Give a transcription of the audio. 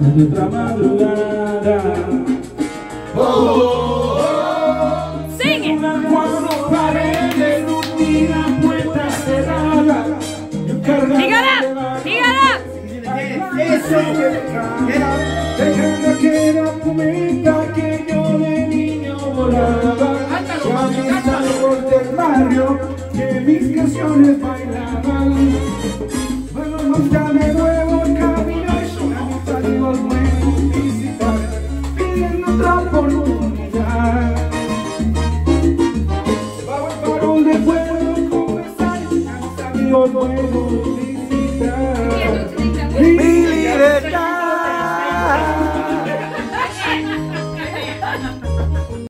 de otra madrugada. Oh, oh, oh. Sigue. Una cuatro paredes, rutina, puerta cerrada. Dígala, dígala. Eso Dejando que la cometa que yo de niño volaba mis amigos del barrio que mis canciones bailaban no puedo visitar. Mi libertad.